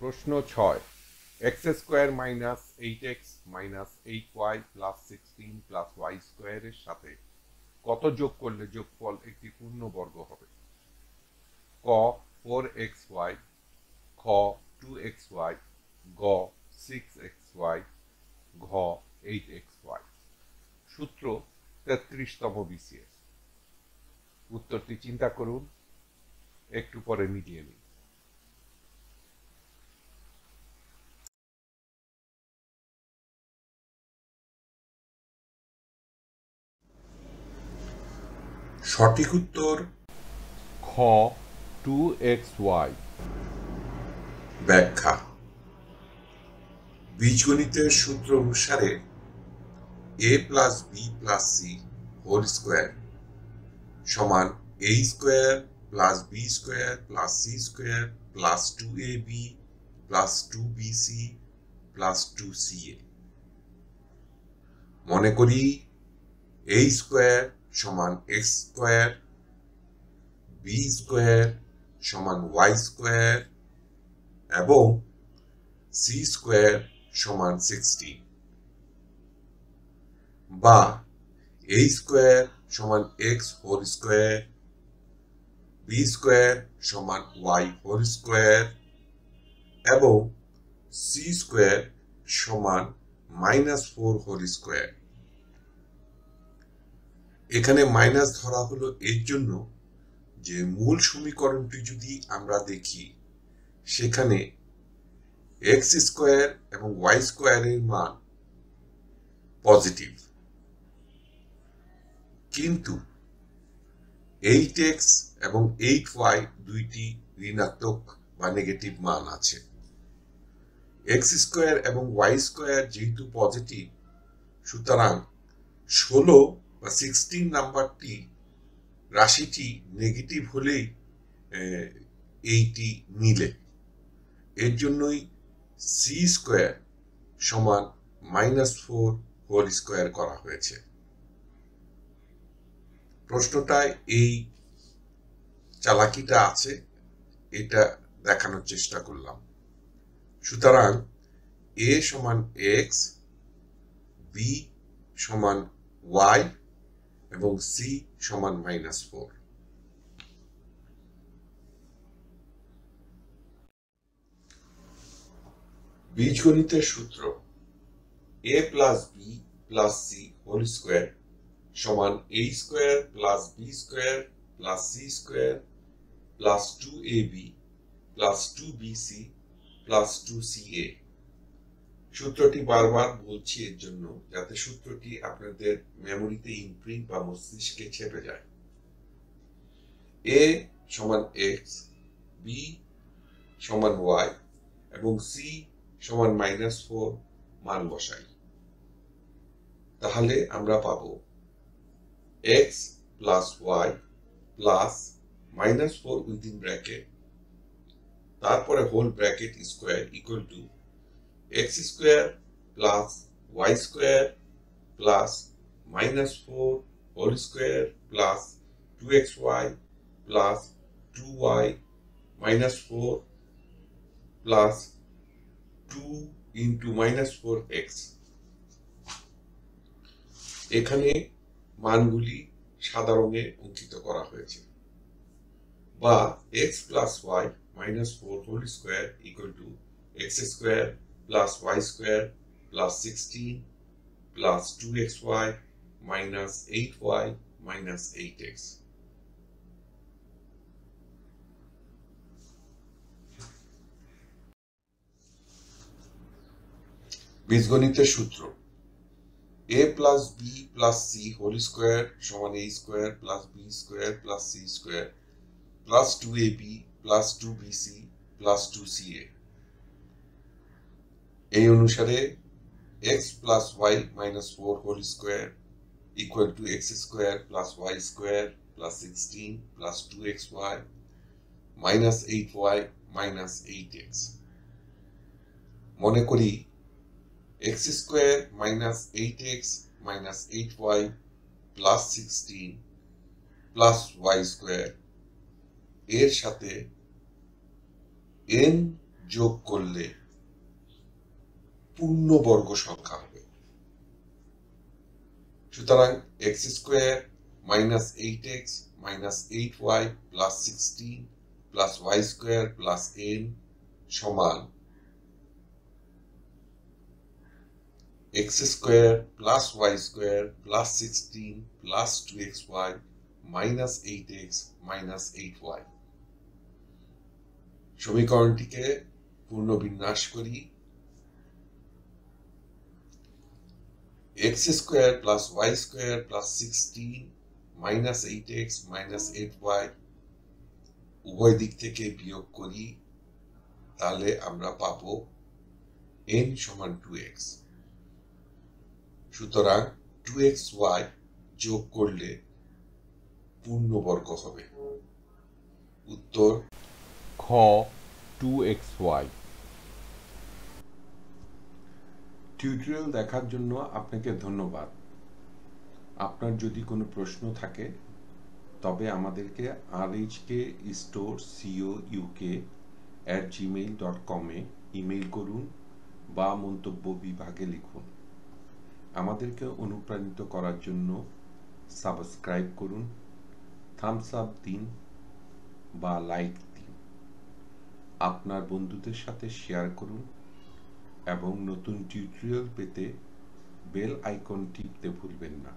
প্রশ্ন ছয় x square minus eight x minus eight y plus sixteen plus y স্কোয়ারের সাথে কত যোগ করলে যোগফল একটি পূর্ণবর্গ হবে? ক ফোর এক্স ওয়াই খ টু এক্স ওয়াই গ সিক্স এক্স ওয়াই ঘ এইট এক্স ওয়াই সূত্র তেত্রিশতম বিসিএস উত্তরটি চিন্তা করুন, একটু পরে মিলিয়ে নিন। সঠিক উত্তর খ টু এক্স ওয়াই। ব্যাখ্যা। বীজগণিতের সূত্র অনুসারে A plus B plus C whole square সমান A square plus B square plus C square plus two A B plus two B C plus two C A মনে করি এ স্কোয়ার সমান x square, B square সমান Y square এবং C square সমান sixteen বা এ square সমান x whole square, B square সমান Y whole square এবং সি স্কোয়ার সমান মাইনাস ফোর হোল স্কোয়ার। এখানে মাইনাস ধরা হলো এর জন্য যে মূল সমীকরণটি যদি আমরা দেখি, সেখানে এক্স স্কোয়ার এবং ওয়াই স্কোয়ারের মান পজিটিভ কিন্তু এইট এক্স এবং এইট ওয়াই দুইটি ঋণাত্মক বা নেগেটিভ মান আছে। এক্স স্কোয়ার এবং ওয়াই স্কোয়ার যেহেতু পজিটিভ সুতরাং ষোলো বা সিক্সটিন নাম্বারটি রাশিটি নেগেটিভ হলেই এইটি মিলে। এর জন্যই সি স্কোয়ার সমান মাইনাস ফোর হোল স্কোয়ার করা হয়েছে। প্রশ্নটায় এই চালাকিটা আছে, এটা দেখানোর চেষ্টা করলাম। সুতরাং এ সমান এক্স বি সমান ওয়াই এবং সি সমান মাইনাস ফোর বীজগণিতের সূত্র A plus B plus C whole square সমান A square plus B square plus C square plus two A B plus two B C plus two C A সূত্রটি বারবার বলছি এর জন্য যাতে সূত্রটি আপনাদের মেমোরিতে ইমপ্রিন্ট বা মস্তিষ্কে ছেপে যায়। এ সমান এক্স বি সমান ওয়াই এবং সি সমান মাইনাস ফোর মান বসাই। তাহলে আমরা পাব x plus y plus minus four within bracket তারপরে whole bracket square equal to square plus minus four whole square plus two x y plus two y minus four plus two into minus four x এখানে মানগুলি সাদা রঙে অঙ্কিত করা হয়েছে। বা x plus y minus four whole square equal to x square sixteen plus two x y minus eight y minus eight x বীজগণিতের সূত্র। A plus B plus C whole square সমান A square plus B square plus C square plus two A B plus two B C plus two C A এই অনুসারে x plus y minus four whole square equal to x square plus y square plus sixteen plus two x y minus eight y minus eight x মনে করি x square minus eight x minus eight y plus sixteen plus y square এর সাথে N যোগ করলে পূর্ণবর্গ সংখ্যা হবে। সুতরাং x square minus eight x minus eight y plus sixteen plus y square plus N সমান x square plus y square plus sixteen plus two x y minus eight x minus eight y. সমীকরণটিকে পুনর্বিন্যাস করি। Plus y square plus sixteen minus eight x minus eight y উভয় দিক থেকে বিয়োগ করি, তাহলে আমরা পাবো এন সমান টু এক্স সুতরাং টু এক্স ওয়াই যোগ করলে পূর্ণবর্গ হবে। উত্তর খ টু ওয়াই টিউটোরিয়াল দেখার জন্য আপনাকে ধন্যবাদ। আপনার যদি কোনো প্রশ্ন থাকে, তবে আমাদেরকে আর HK store co UK at Gmail dot কমে ইমেইল করুন বা মন্তব্য বিভাগে লিখুন। আমাদেরকে অনুপ্রাণিত করার জন্য সাবস্ক্রাইব করুন থামস আপ দিন বা লাইক দিন। আপনার বন্ধুদের সাথে শেয়ার করুন এবং নতুন টিউটোরিয়াল পেতে বেল আইকন টিপতে ভুলবেন না।